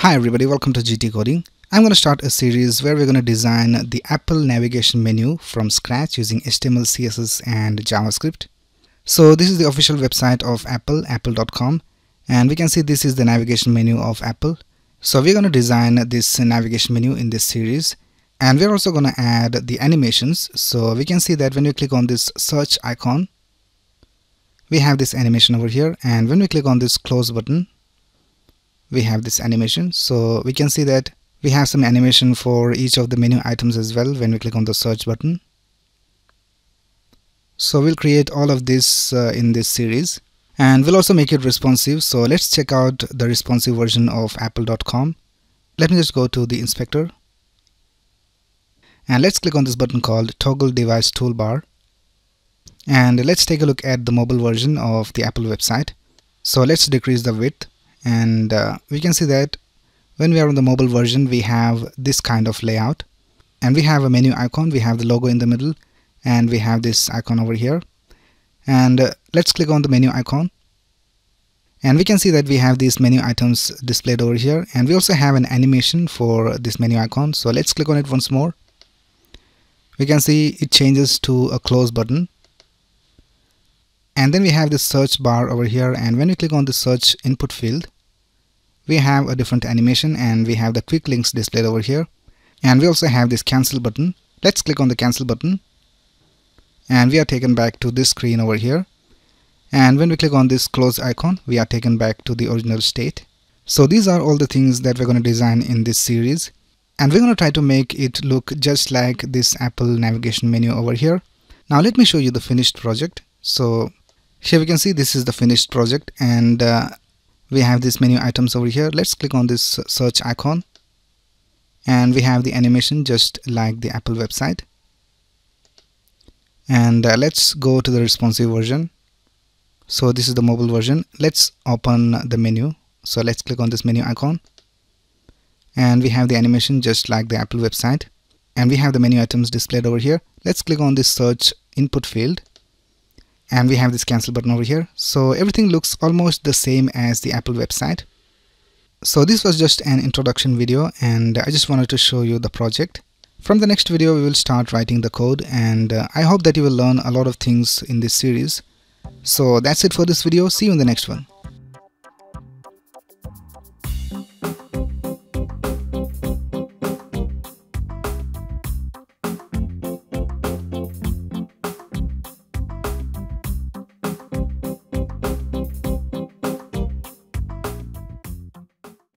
Hi everybody, welcome to GT Coding. I'm going to start a series where we're going to design the Apple navigation menu from scratch using HTML, CSS and JavaScript. So this is the official website of Apple, apple.com and we can see this is the navigation menu of Apple. So we're going to design this navigation menu in this series and we're also going to add the animations. So we can see that when you click on this search icon, we have this animation over here and when we click on this close button, we have this animation. So we can see that we have some animation for each of the menu items as well when we click on the search button. So we'll create all of this uh, in this series. And we'll also make it responsive. So let's check out the responsive version of apple.com let me just go to the inspector. And let's click on this button called toggle device toolbar. And let's take a look at the mobile version of the Apple website. So let's decrease the width and uh, we can see that when we are on the mobile version we have this kind of layout. And we have a menu icon. We have the logo in the middle. And we have this icon over here. And uh, let's click on the menu icon. And we can see that we have these menu items displayed over here. And we also have an animation for this menu icon. So let's click on it once more. We can see it changes to a close button and then we have this search bar over here. And when we click on the search input field we have a different animation and we have the quick links displayed over here. And we also have this cancel button. Let's click on the cancel button. And we are taken back to this screen over here. And when we click on this close icon we are taken back to the original state. So these are all the things that we're going to design in this series. And we're going to try to make it look just like this Apple navigation menu over here. Now let me show you the finished project. So here we can see this is the finished project and uh, we have these menu items over here. Let's click on this search icon. And we have the animation just like the Apple website. And uh, let's go to the responsive version. So this is the mobile version. Let's open the menu. So let's click on this menu icon. And we have the animation just like the Apple website. And we have the menu items displayed over here. Let's click on this search input field and we have this cancel button over here. So everything looks almost the same as the Apple website. So this was just an introduction video and I just wanted to show you the project. From the next video we will start writing the code and uh, I hope that you will learn a lot of things in this series. So that's it for this video. See you in the next one